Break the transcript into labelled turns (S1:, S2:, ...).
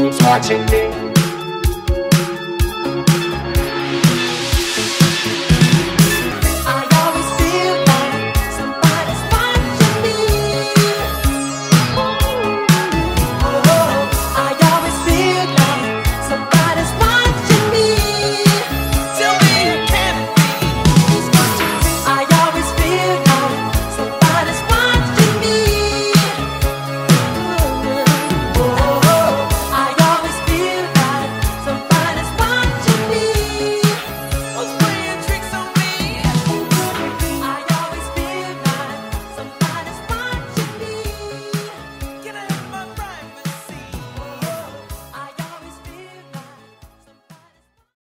S1: He's watching me.